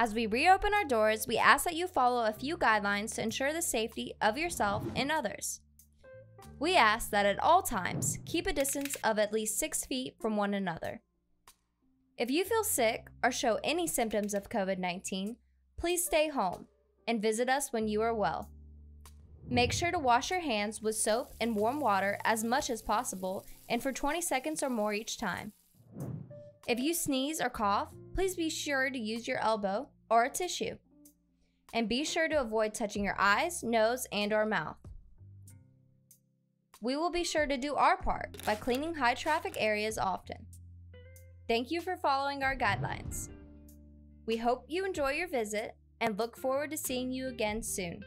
As we reopen our doors, we ask that you follow a few guidelines to ensure the safety of yourself and others. We ask that at all times, keep a distance of at least six feet from one another. If you feel sick or show any symptoms of COVID 19, please stay home and visit us when you are well. Make sure to wash your hands with soap and warm water as much as possible and for 20 seconds or more each time. If you sneeze or cough, please be sure to use your elbow or a tissue. And be sure to avoid touching your eyes, nose, and or mouth. We will be sure to do our part by cleaning high traffic areas often. Thank you for following our guidelines. We hope you enjoy your visit and look forward to seeing you again soon.